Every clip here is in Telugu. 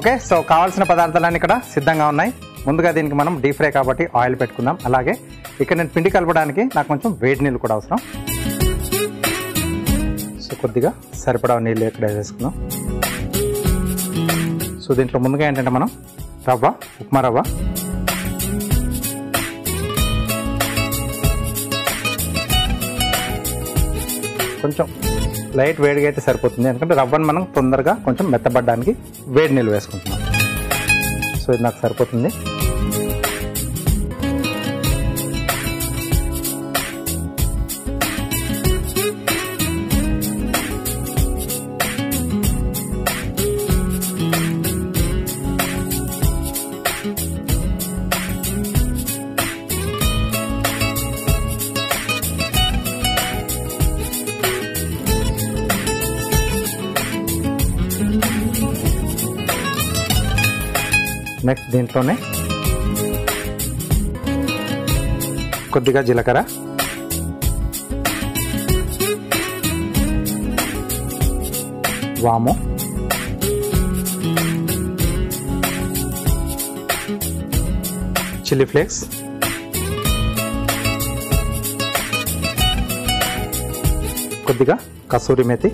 ఓకే సో కావాల్సిన పదార్థాలన్నీ ఇక్కడ సిద్ధంగా ఉన్నాయి. ముందుగా దీనికి మనం డీప్ ఫ్రై కాబట్టి ఆయిల్ పెట్టుకుందాం. అలాగే ఇక్కడ నేను పిండి కలపడానికి నాకు కొంచెం వేడి నీళ్ళు కూడా అవసరం. సో కొద్దిగా సరిపడా నీళ్ళు ఇక్కడ వేసేసుకుందాం సో దీంట్లో ముందుగా ఏంటంటే మనం రవ్వ ఉప్మా రవ్వ. కొంచెం లైట్ వేడిగా అయితే సరిపోతుంది. ఎందుకంటే రవ్వను మనం తొందరగా కొంచెం మెత్తబడడానికి వేడి నీళ్ళు వేసుకుంటున్నాం. సో ఇది నాకు సరిపోతుంది. నెక్స్ట్ దీంట్లోనే కొద్దిగా జీలకర్ర. వాము. Chilli flakes. కొద్దిగా కసూరి మేతి.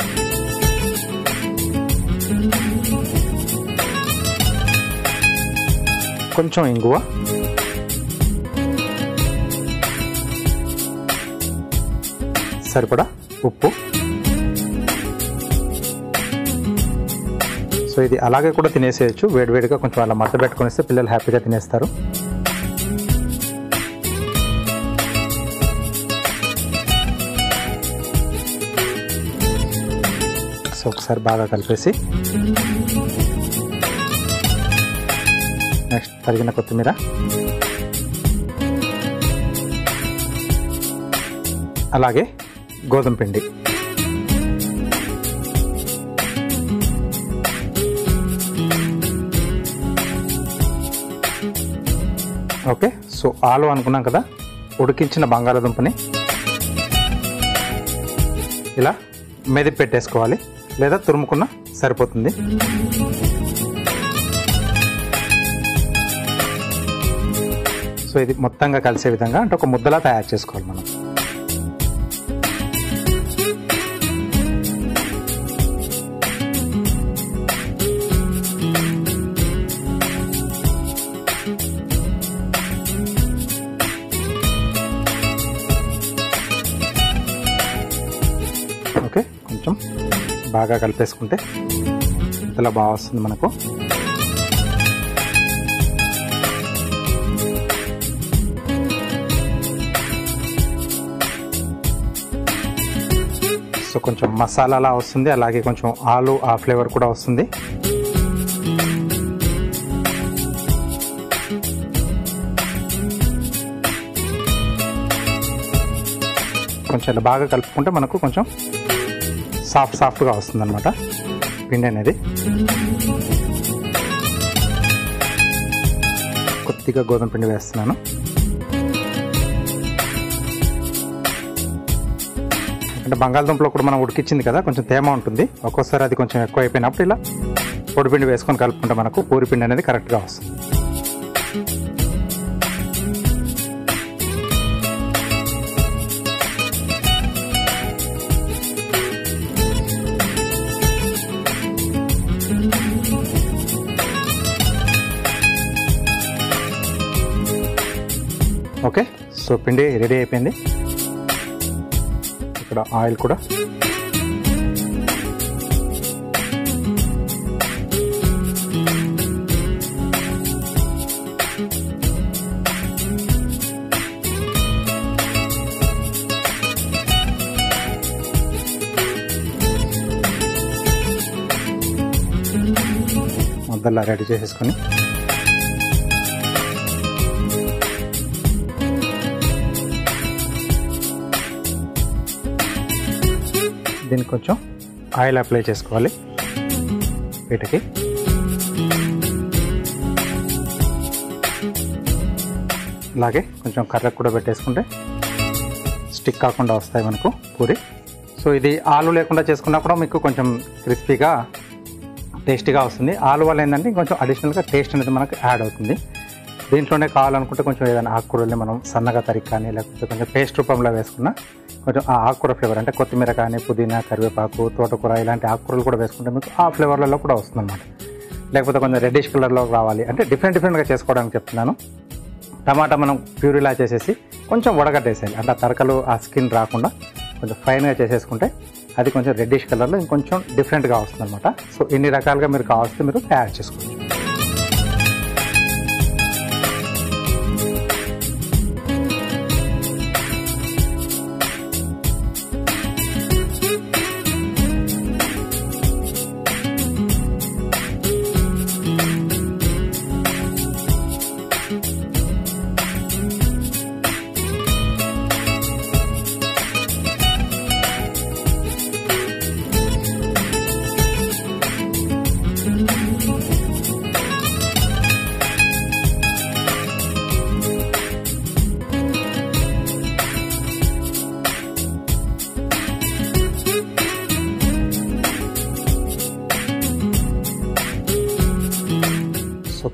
కొంచెం ఇంగువ. సరిపడా? ఉప్పు. సో ఇది అలాగే కూడా తినేసేయచ్చు. వేడివేడిగా కొంచెం అలా మడత పెట్టుకునేస్తే పిల్లలు హ్యాపీగా తినేస్తారు. సో ఒకసారి బాగా కలిపేసి నెక్స్ట్ తరిగిన కొత్తిమీర. అలాగే గోధుమ పిండి. ఓకే సో ఆలు అనుకున్నాం కదా ఉడికించిన బంగాళాదుంపని ఇలా మెదిపి పెట్టేసుకోవాలి లేదా తురుముకున్న సరిపోతుంది. సో ఇది మొత్తంగా కలిసే విధంగా అంటే ఒక ముద్దలా తయారు చేసుకోవాలి మనం. ఓకే కొంచెం బాగా కలిపేసుకుంటే ఇంతలా బాగా వస్తుంది మనకు. సో కొంచెం మసాలాలా వస్తుంది. అలాగే కొంచెం ఆలు ఆ ఫ్లేవర్ కూడా వస్తుంది. కొంచెం ఇలా బాగా కలుపుకుంటే మనకు కొంచెం సాఫ్ట్ సాఫ్ట్గా వస్తుంది అనమాట పిండి అనేది. కొద్దిగా గోధుమ పిండి వేస్తున్నాను. అంటే బంగాళదుంపలో కూడా మనం ఉడికిచ్చింది కదా కొంచెం తేమ ఉంటుంది. ఒక్కోసారి అది కొంచెం ఎక్కువ అయిపోయినప్పుడు ఇలా పొడిపిండి వేసుకొని కలుపుకుంటే మనకు పూరిపిండి అనేది కరెక్ట్గా వస్తుంది. ఓకే సో పిండి రెడీ అయిపోయింది. ఇక్కడ ఆయిల్ కూడా. ముద్దల్లా రెడీ చేసేసుకొని. దీనికి కొంచెం ఆయిల్ అప్లై చేసుకోవాలి వీటికి. అలాగే కొంచెం కర్రకు కూడా పెట్టేసుకుంటే స్టిక్ కాకుండా వస్తాయి మనకు పూరి. సో ఇది ఆలు లేకుండా చేసుకున్నా కూడా మీకు కొంచెం క్రిస్పీగా టేస్టీగా వస్తుంది. ఆలు వల్ల ఏంటంటే కొంచెం అడిషనల్గా టేస్ట్ అనేది మనకు యాడ్ అవుతుంది. దీంట్లోనే కావాలనుకుంటే కొంచెం ఏదైనా ఆకుకూరల్ని మనం సన్నగా తరిగి కానీ లేకపోతే కొంచెం పేస్ట్ రూపంలో వేసుకున్న కొంచెం ఆ ఆకుకూర ఫ్లేవర్ అంటే కొత్తిమీర కానీ పుదీనా కరివేపాకు తోటకూర ఇలాంటి ఆకుకూరలు కూడా వేసుకుంటే మీకు ఆ ఫ్లేవర్లలో కూడా వస్తుంది అనమాట లేకపోతే కొంచెం రెడ్డిష్ కలర్లో రావాలి. అంటే డిఫరెంట్ డిఫరెంట్గా చేసుకోవడానికి చెప్తున్నాను. టమాటా మనం ప్యూరిలా చేసేసి కొంచెం వడగట్టేసేయాలి. అంటే ఆ తరకలు ఆ స్కిన్ రాకుండా కొంచెం ఫైన్గా చేసేసుకుంటే అది కొంచెం రెడ్డిష్ కలర్లో ఇంకొంచెం డిఫరెంట్గా వస్తుంది అనమాట సో ఇన్ని రకాలుగా మీరు కావాల్సి మీరు తయారు చేసుకోవచ్చు.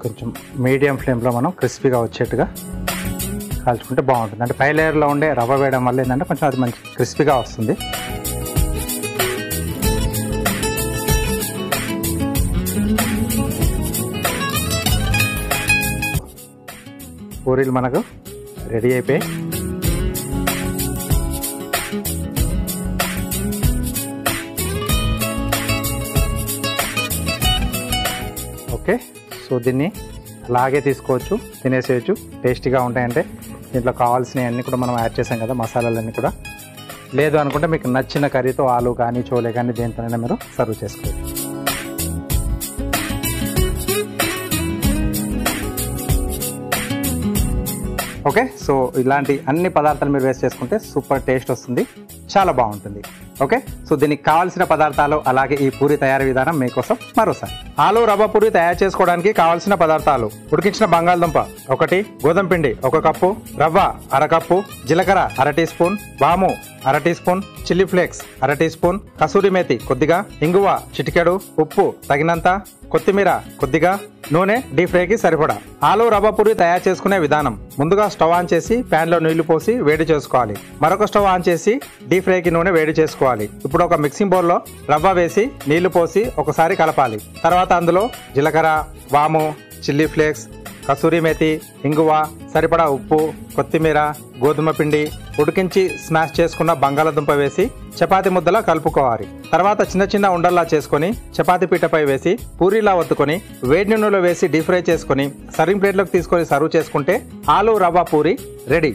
కొంచెం మీడియం ఫ్లేమ్లో మనం క్రిస్పీగా వచ్చేట్టుగా కాల్చుకుంటే బాగుంటుంది. అంటే పై లేయర్లో ఉండే రవ్వ వేయడం వల్ల ఏంటంటే కొంచెం అది మంచి క్రిస్పీగా వస్తుంది. పూరీలు మనకు రెడీ అయిపోయి ఓకే. సో దీన్ని అలాగే తీసుకోవచ్చు తినేసేయచ్చు. టేస్టీగా ఉంటాయంటే దీంట్లో కావాల్సినవన్నీ కూడా మనం యాడ్ చేసాం కదా మసాలాలన్నీ కూడా. లేదు అనుకుంటే మీకు నచ్చిన కర్రీతో ఆలు కానీ చోలే కానీ దేంతోనైనా మీరు సర్వ్ చేసుకోవచ్చు. ఓకే సో ఇలాంటి అన్ని పదార్థాలు మీరు వేస్ట్ చేసుకుంటే సూపర్ టేస్ట్ వస్తుంది. చాలా బాగుంటుంది. ఓకే? సో దీనికి కావాల్సిన పదార్థాలు అలాగే ఈ పూరి తయారీ విధానం మీకోసం మరోసారి. ఆలు రవ్వ పూరి తయారు చేసుకోవడానికి కావాల్సిన పదార్థాలు ఉడికించిన బంగాళదుంప ఒకటి గోధుమ పిండి ఒక కప్పు రవ్వ అర కప్పు జీలకర్ర అర టీ స్పూన్ వాము అర టీ స్పూన్ చిల్లీ ఫ్లేక్స్ అర టీ స్పూన్ కసూరి మేతి కొద్దిగా ఇంగువ చిటికెడు ఉప్పు తగినంత కొత్తిమీర కొద్దిగా నూనె డీప్ ఫ్రైకి సరిపడా. ఆలు రవ్వ పూరి తయారు చేసుకునే విధానం. ముందుగా స్టవ్ ఆన్ చేసి ప్యాన్లో నీళ్ళు పోసి వేడి చేసుకోవాలి. మరొక స్టవ్ ఆన్ చేసి డీప్ ఫ్రైకి నూనె వేడి చేసుకోవాలి. ఇప్పుడు ఒక మిక్సింగ్ బౌల్లో రవ్వ వేసి నీళ్ళు పోసి ఒకసారి కలపాలి. తర్వాత అందులో జీలకర్ర వాము చిల్లీ ఫ్లేక్స్ కసూరి మేతి ఇంగువ సరిపడా ఉప్పు కొత్తిమీర గోధుమ పిండి ఉడికించి స్మాష్ చేసుకున్న బంగాళదుంప వేసి చపాతి ముద్దలా కలుపుకోవాలి. తర్వాత చిన్న చిన్న ఉండల్లా చేసుకొని చపాతి పీటపై వేసి పూరీలా ఒత్తుకొని వేడి నూనెలో వేసి డీప్ ఫ్రై చేసుకొని సర్వింగ్ ప్లేట్లోకి తీసుకొని సర్వ్ చేసుకుంటే ఆలు రవ్వ పూరి రెడీ.